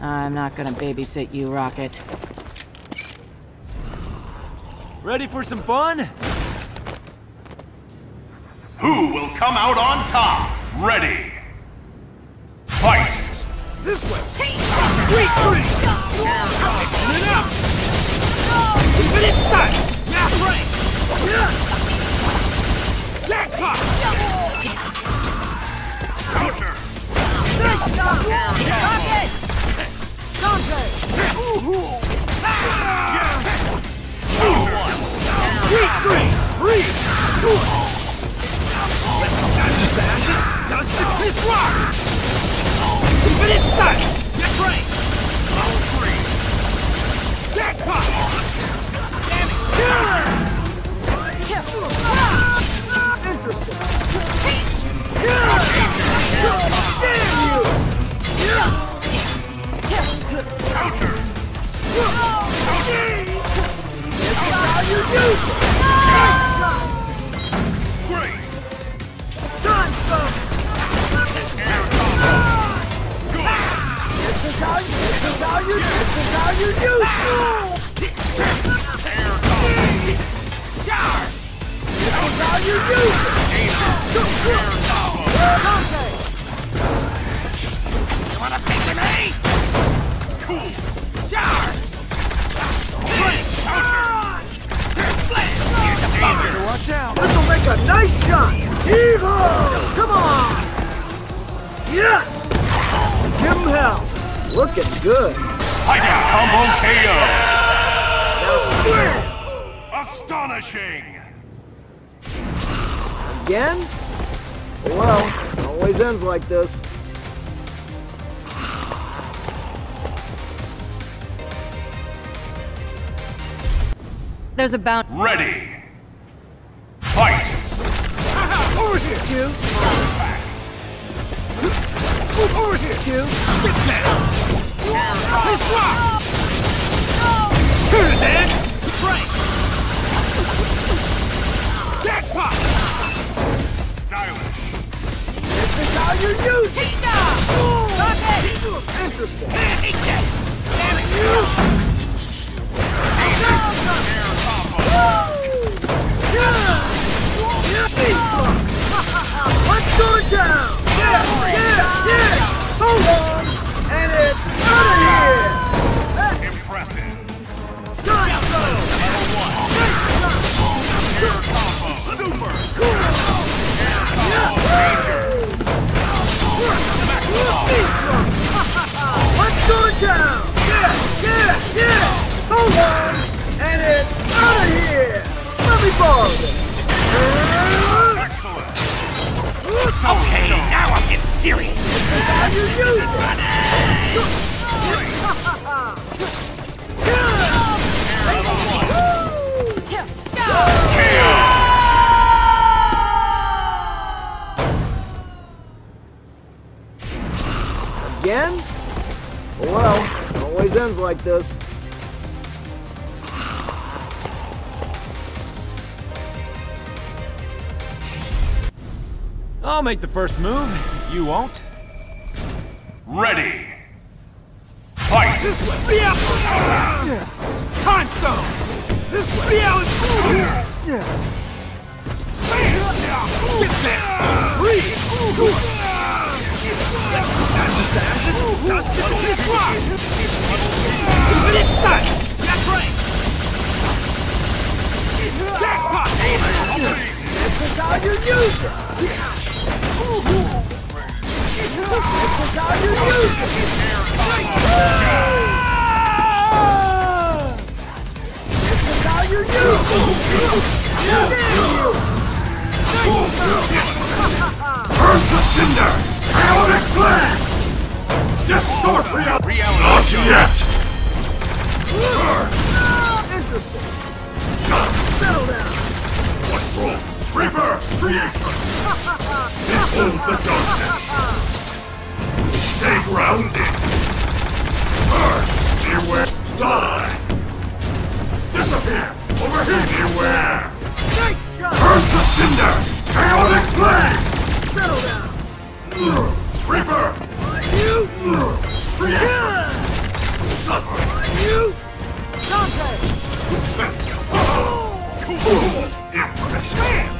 I'm not gonna babysit you, Rocket. Ready for some fun? Who will come out on top? Ready. Fight! This way! Sweet three! It up! Infinite stun! Mass rank! Jackpot! Dashes to Chris Rock! Infinite stun! Looking good! Tiger combo KO! Now square! Astonishing! Again? Well, always ends like this. There's a bound. Ready! Fight! Over here, Chew! Over here, Chew! Get down! Interesting. Let's go down! Yeah, yeah, yeah! Hold on! And it's out of here! Impressive! Time Level one! Air combo! Super! Air combo! Danger! Let me borrow this! Excellent! Okay, now I'm getting serious. How you use it! KO! Again? Well, always ends like this. I'll make the first move. if You won't. Ready! Fight! Yeah. Time stone! This way! Yeah. Yeah. Get there! Breathe! Ashes to ashes! Dust to his rock! Infinite stun! Get rank! Jackpot! This is how you use it! This is how you use it! This is how you use it! Burn the cinder! Chaotic blast! Distort reality! Reality Not show. yet! Interesting. creation! Behold the darkness! Stay grounded! Earth, beware! Die! Disappear! Over here! Beware! Nice shot! Earth to cinder! Chaotic flame! Settle down! Reaper! You! Uh, React! Suffer! You! Dante! Oh! Cool! Impressive!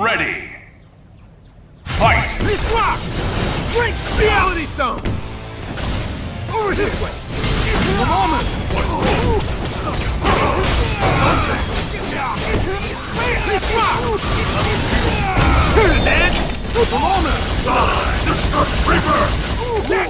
Ready! Fight! This rock! Drink reality stone! Over this way! The moment! This rock! Turn it, man! The moment! Destruct Reaper!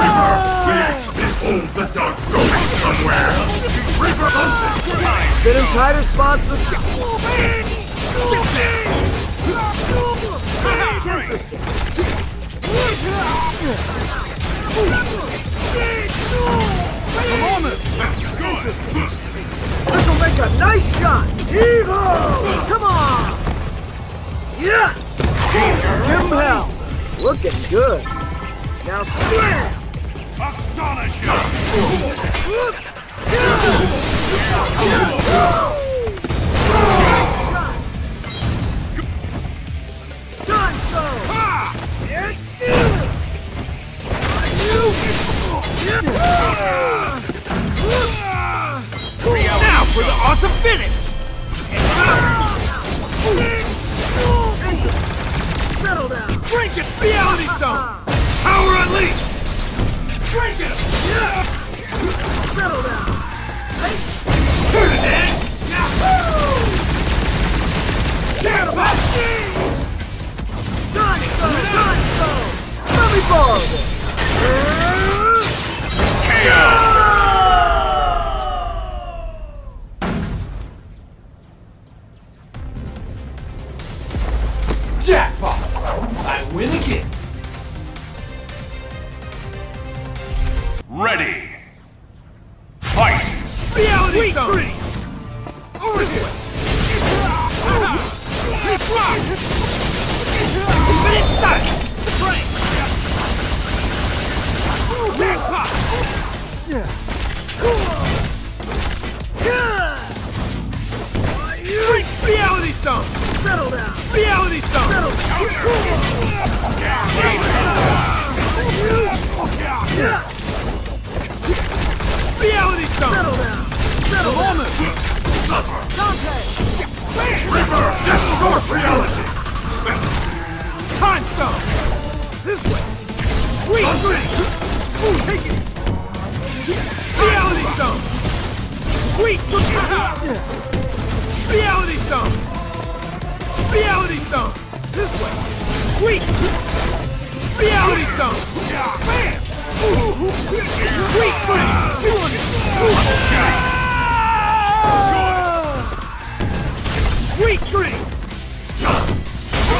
Reaper! Behold the dark ghost somewhere! Reaper! Fit in tighter spots with... Interesting. The moment! Good! This will make a nice shot! Evo! Come on! Yeah! Give him hell! Looking good. Now slam! Astonish stone! Now for the awesome finish! Settle down! Drink it! Reality stone! Power unleashed! Drink it! Settle down! Turn it, Ed! Get him up! Time stone! Reality! Time stone! This way! Sweet! Ooh, take it! Reality stone! Sweet! Reality stone! Reality stone! This way! Sweet! Reality stone! Bam! Sweet green! Sweet green!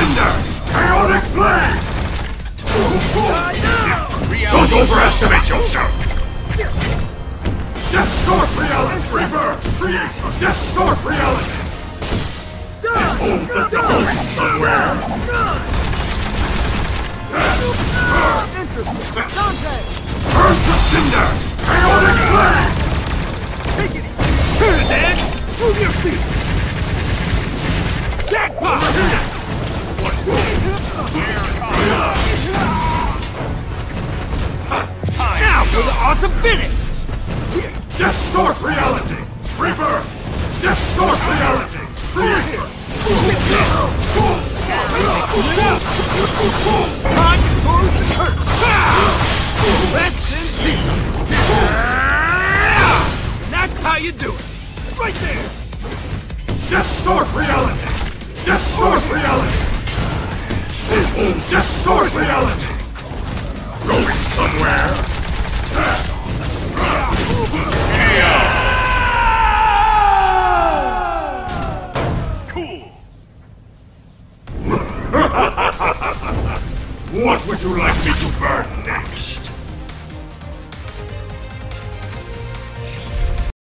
Cinder! Chaotic Blade! Don't overestimate yourself! Distort reality! Rebirth! Creation! Distort reality! Hold the door somewhere! Interesting. Dante! Earth the Cinder! Chaotic Blade! Take it! Turn it, Ed! Move your feet! Jackpot! For the awesome finish! Distort reality! Rebirth! Distort reality! And that's how you do it! Right there! Distort reality! Distort reality! Distort reality! What would you like me to burn next?